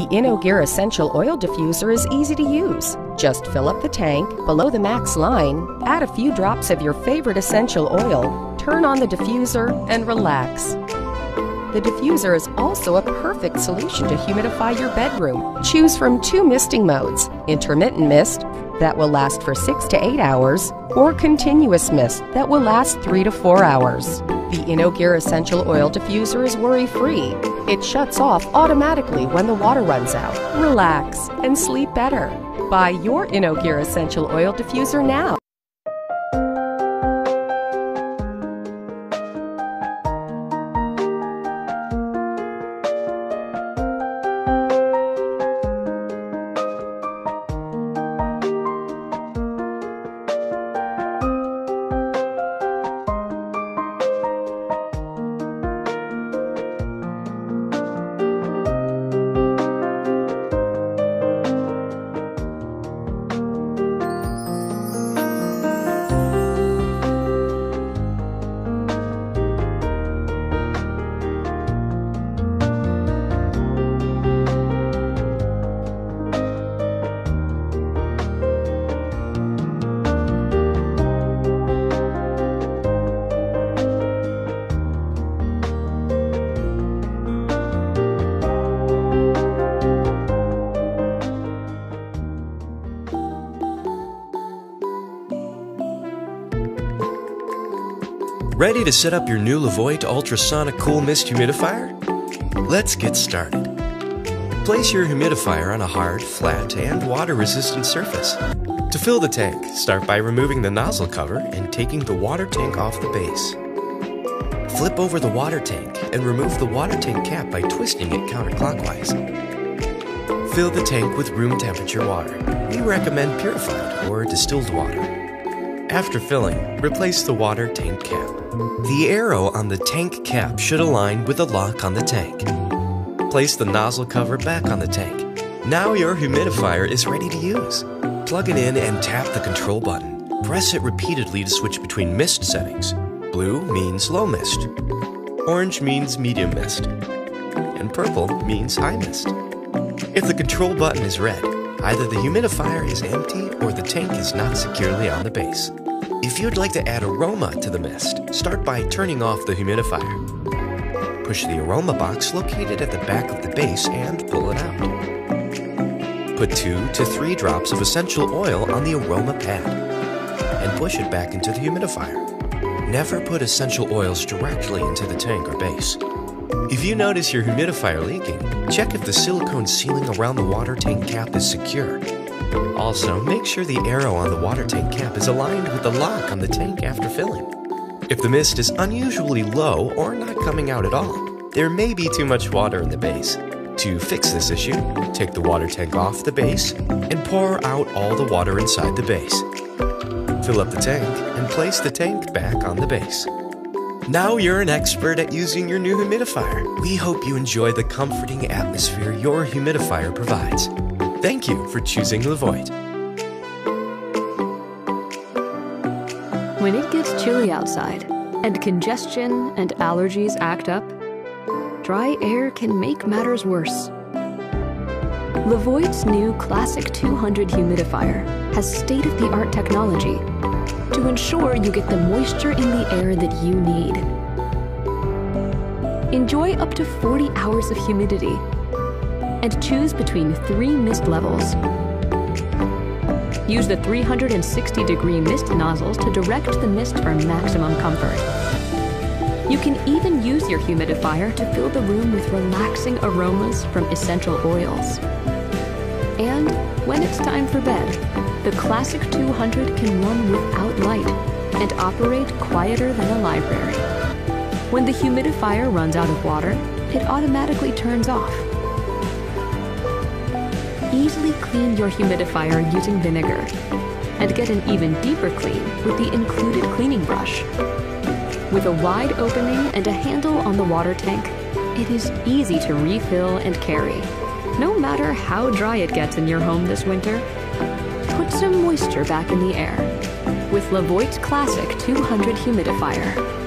The InnoGear Essential Oil Diffuser is easy to use. Just fill up the tank below the max line, add a few drops of your favorite essential oil, turn on the diffuser, and relax. The diffuser is also a perfect solution to humidify your bedroom. Choose from two misting modes intermittent mist, that will last for six to eight hours, or continuous mist that will last three to four hours. The InnoGear Essential Oil Diffuser is worry free. It shuts off automatically when the water runs out. Relax and sleep better. Buy your InnoGear Essential Oil Diffuser now. Ready to set up your new Levoit Ultrasonic Cool Mist Humidifier? Let's get started. Place your humidifier on a hard, flat, and water-resistant surface. To fill the tank, start by removing the nozzle cover and taking the water tank off the base. Flip over the water tank and remove the water tank cap by twisting it counterclockwise. Fill the tank with room temperature water. We recommend purified or distilled water. After filling, replace the water tank cap. The arrow on the tank cap should align with the lock on the tank. Place the nozzle cover back on the tank. Now your humidifier is ready to use. Plug it in and tap the control button. Press it repeatedly to switch between mist settings. Blue means low mist. Orange means medium mist. And purple means high mist. If the control button is red, either the humidifier is empty or the tank is not securely on the base. If you'd like to add aroma to the mist, start by turning off the humidifier. Push the aroma box located at the back of the base and pull it out. Put two to three drops of essential oil on the aroma pad and push it back into the humidifier. Never put essential oils directly into the tank or base. If you notice your humidifier leaking, check if the silicone sealing around the water tank cap is secure also, make sure the arrow on the water tank cap is aligned with the lock on the tank after filling. If the mist is unusually low or not coming out at all, there may be too much water in the base. To fix this issue, take the water tank off the base and pour out all the water inside the base. Fill up the tank and place the tank back on the base. Now you're an expert at using your new humidifier. We hope you enjoy the comforting atmosphere your humidifier provides. Thank you for choosing Levoit. When it gets chilly outside and congestion and allergies act up, dry air can make matters worse. Levoit's new Classic 200 humidifier has state of the art technology to ensure you get the moisture in the air that you need. Enjoy up to 40 hours of humidity and choose between three mist levels. Use the 360 degree mist nozzles to direct the mist for maximum comfort. You can even use your humidifier to fill the room with relaxing aromas from essential oils. When it's time for bed, the Classic 200 can run without light and operate quieter than a library. When the humidifier runs out of water, it automatically turns off easily clean your humidifier using vinegar and get an even deeper clean with the included cleaning brush. With a wide opening and a handle on the water tank, it is easy to refill and carry. No matter how dry it gets in your home this winter, put some moisture back in the air with Levoit Classic 200 Humidifier.